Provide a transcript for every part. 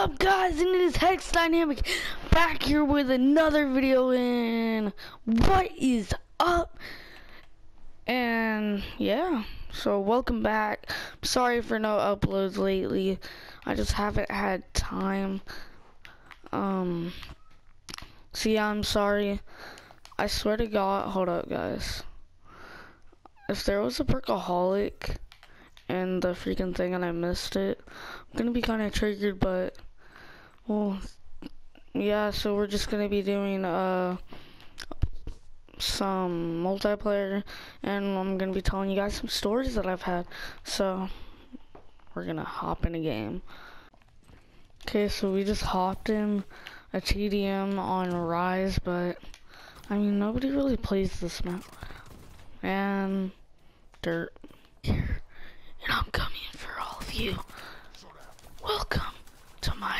Up guys, and it is Hex Dynamic back here with another video and what is up? And yeah, so welcome back. Sorry for no uploads lately. I just haven't had time. Um, so yeah, I'm sorry. I swear to God, hold up guys. If there was a perkaholic and the freaking thing and I missed it. I'm gonna be kind of triggered, but well, yeah. So we're just gonna be doing uh some multiplayer, and I'm gonna be telling you guys some stories that I've had. So we're gonna hop in a game. Okay, so we just hopped in a TDM on Rise, but I mean nobody really plays this map. And dirt here and I'm coming for all of you. Welcome to my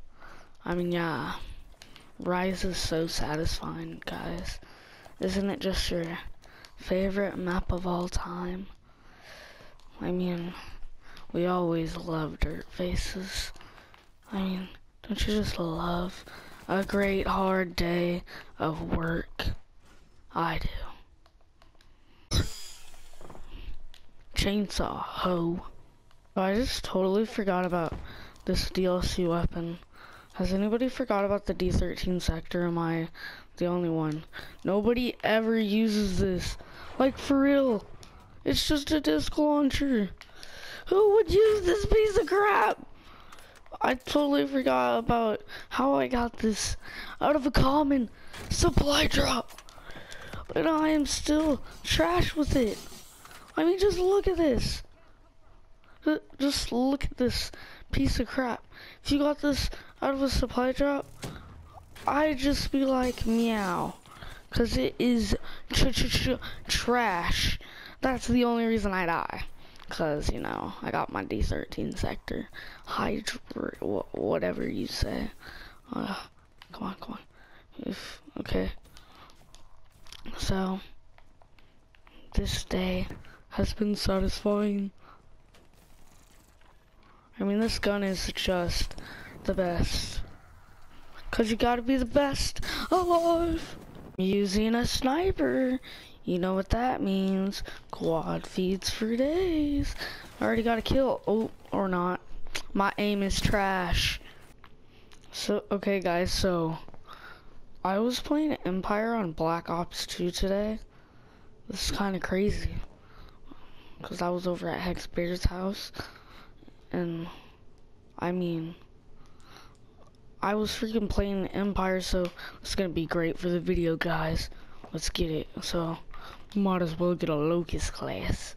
I mean, yeah. Rise is so satisfying, guys. Isn't it just your favorite map of all time? I mean, we always love dirt faces. I mean, don't you just love a great hard day of work? I do. chainsaw, ho. I just totally forgot about this DLC weapon. Has anybody forgot about the D13 sector? Am I the only one? Nobody ever uses this. Like, for real. It's just a disc launcher. Who would use this piece of crap? I totally forgot about how I got this out of a common supply drop. But I am still trash with it. I mean, just look at this. Just look at this piece of crap. If you got this out of a supply drop, I'd just be like, meow. Because it is tr tr tr trash. That's the only reason I die. Because, you know, I got my D13 sector. Hydra, whatever you say. Uh, come on, come on. If, okay. So, this day has been satisfying. I mean, this gun is just the best. Cause you gotta be the best alive. Using a sniper. You know what that means. Quad feeds for days. I already got a kill. Oh, or not. My aim is trash. So, okay guys, so. I was playing Empire on Black Ops 2 today. This is kind of crazy because I was over at Hex Bear's house, and I mean, I was freaking playing Empire, so it's gonna be great for the video, guys. Let's get it. So, might as well get a Locust class,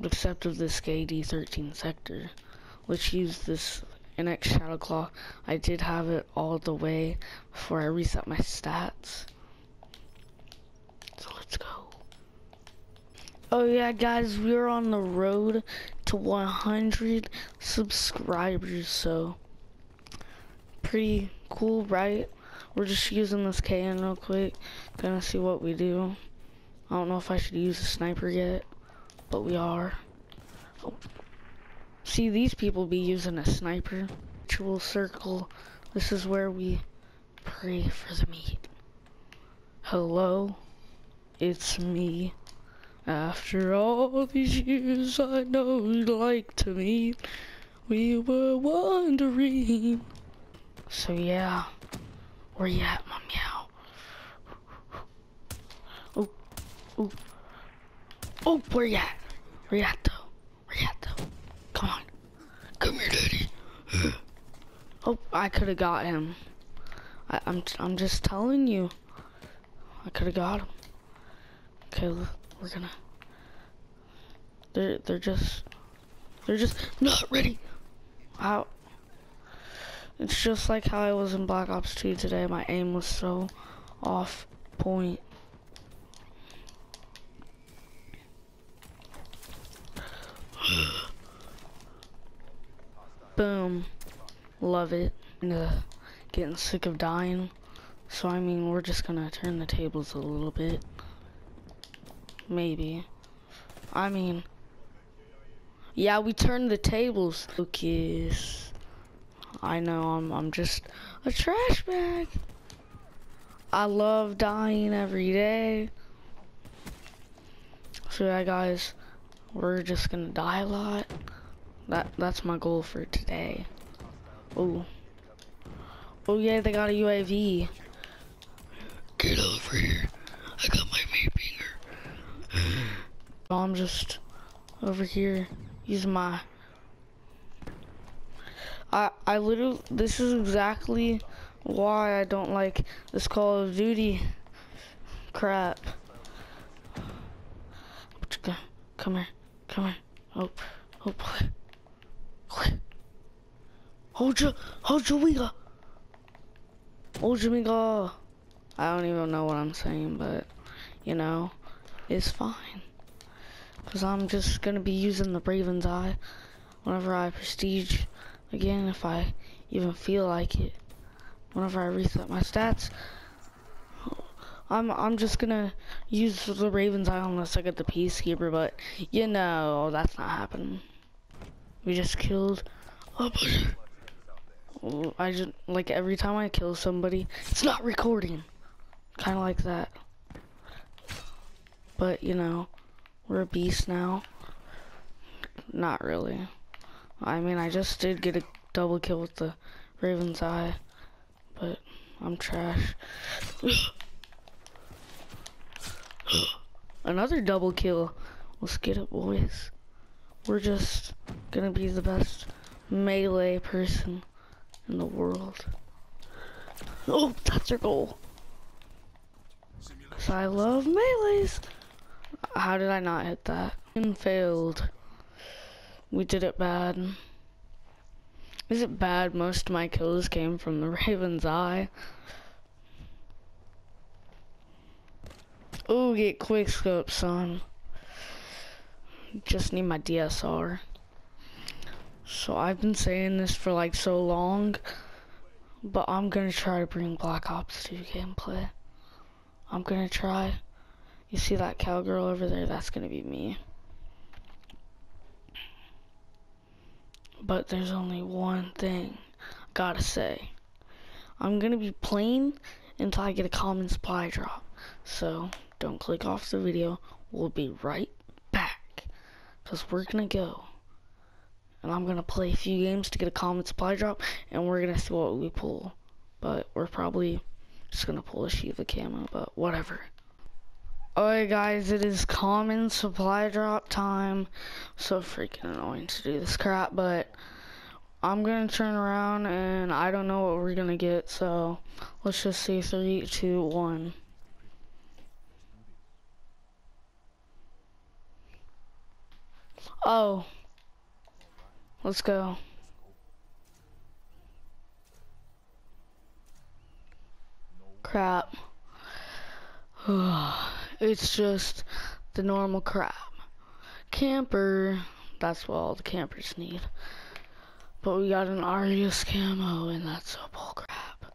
except of this KD13 sector. Let's use this NX Shadow Claw. I did have it all the way before I reset my stats. So let's go. Oh yeah, guys, we're on the road to 100 subscribers, so pretty cool, right? We're just using this KN real quick, gonna see what we do. I don't know if I should use a sniper yet, but we are. Oh. See, these people be using a sniper. Ritual circle. This is where we pray for the meat. Hello, it's me. After all these years, I know you'd like to meet. We were wondering. So yeah, where you at, my meow? Oh, oh, oh, where you at? Where you at though? Where you at though? Come on, come here, daddy. oh, I could have got him. I, I'm, I'm just telling you. I could have got him. Okay. We're gonna. They're they're just they're just not ready. How? It's just like how I was in Black Ops 2 today. My aim was so off point. Boom. Love it. Uh, getting sick of dying. So I mean, we're just gonna turn the tables a little bit. Maybe. I mean, yeah, we turned the tables. Lucas. I know, I'm, I'm just a trash bag. I love dying every day. So yeah, guys, we're just gonna die a lot. That that's my goal for today. Oh. Oh yeah, they got a UAV. Get over here. I got my finger. I'm just over here using my I I literally this is exactly why I don't like this Call of Duty crap. Come here. Come here. Oh. Oh. Hold your, hold your wiga. Hold your wiga. I don't even know what I'm saying, but, you know, it's fine. Because I'm just going to be using the Raven's Eye whenever I prestige again, if I even feel like it. Whenever I reset my stats, I'm I'm just gonna use the Raven's Eye unless I get the Peacekeeper, but you know that's not happening. We just killed butcher. Oh, I just, like, every time I kill somebody, it's not recording. Kind of like that. But, you know, we're a beast now. Not really. I mean, I just did get a double kill with the Raven's Eye. But, I'm trash. Another double kill. Let's get it, boys. We're just gonna be the best melee person in the world. Oh, that's our goal. Cause I love melees. How did I not hit that? And failed. We did it bad. Is it bad most of my kills came from the Raven's Eye? Oh, get quick scope, son. Just need my DSR. So I've been saying this for like so long, but I'm gonna try to bring Black Ops 2 gameplay. I'm gonna try. You see that cowgirl over there? That's gonna be me. But there's only one thing I gotta say. I'm gonna be playing until I get a common supply drop. So don't click off the video. We'll be right back. Because we're gonna go and I'm gonna play a few games to get a common supply drop, and we're gonna see what we pull. But we're probably just gonna pull a Shiva camo, but whatever. Alright guys, it is common supply drop time. So freaking annoying to do this crap, but I'm gonna turn around and I don't know what we're gonna get, so let's just see three, two, one. Oh, Let's go. Crap. It's just the normal crap. Camper, that's what all the campers need. But we got an Arius camo and that's a bull crap.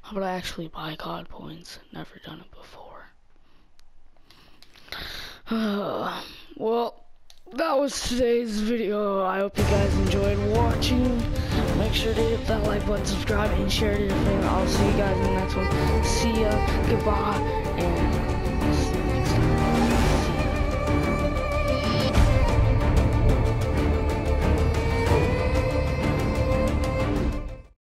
How about I actually buy COD points? Never done it before. well, that was today's video. I hope you guys enjoyed watching. Make sure to hit that like button, subscribe, and share to your friends. I'll see you guys in the next one. See ya, goodbye, and